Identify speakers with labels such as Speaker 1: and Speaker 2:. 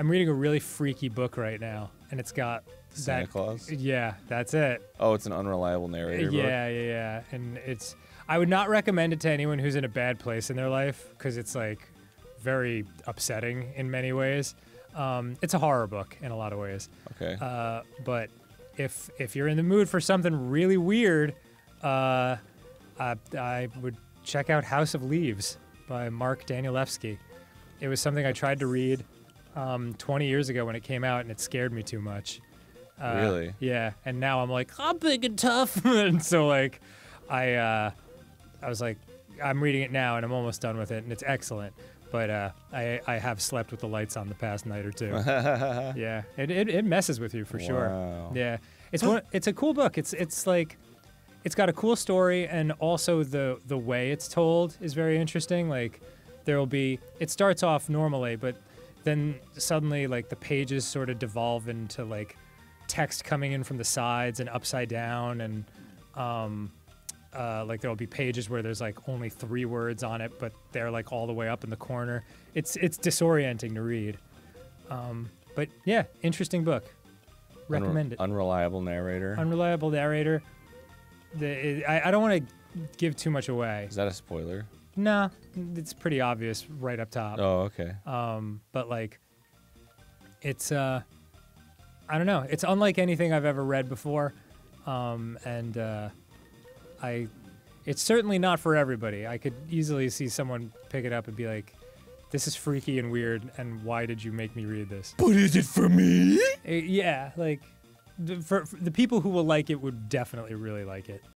Speaker 1: I'm reading a really freaky book right now, and it's got
Speaker 2: Santa
Speaker 1: that.
Speaker 2: Claus.
Speaker 1: Yeah, that's it.
Speaker 2: Oh, it's an unreliable narrator. book?
Speaker 1: Yeah, yeah, yeah. And it's I would not recommend it to anyone who's in a bad place in their life because it's like very upsetting in many ways. Um, it's a horror book in a lot of ways.
Speaker 2: Okay.
Speaker 1: Uh, but if if you're in the mood for something really weird, uh, I, I would check out House of Leaves by Mark Danielewski. It was something I tried to read um, 20 years ago when it came out, and it scared me too much. Uh,
Speaker 2: Really?
Speaker 1: Yeah. And now I'm like, I'm big and tough, and so like, I uh, I was like, I'm reading it now, and I'm almost done with it, and it's excellent. But uh, I I have slept with the lights on the past night or two. yeah, it, it, it messes with you for sure. Yeah, it's one. It's a cool book. It's it's like, it's got a cool story, and also the the way it's told is very interesting. Like, there will be. It starts off normally, but then suddenly like the pages sort of devolve into like text coming in from the sides and upside down, and um, uh, like there'll be pages where there's like only three words on it, but they're like all the way up in the corner. It's it's disorienting to read. Um, but yeah, interesting book.
Speaker 2: Unre-
Speaker 1: Recommend it.
Speaker 2: Unreliable narrator.
Speaker 1: Unreliable narrator. The, it, I, I don't want to give too much away.
Speaker 2: Is that a spoiler?
Speaker 1: Nah, it's pretty obvious right up top.
Speaker 2: Oh, okay.
Speaker 1: Um, but like, it's uh, I don't know. It's unlike anything I've ever read before, um, and uh, I, it's certainly not for everybody. I could easily see someone pick it up and be like, "This is freaky and weird, and why did you make me read this?"
Speaker 2: But is it for me?
Speaker 1: Uh, yeah, like, the, for, for the people who will like it would definitely really like it.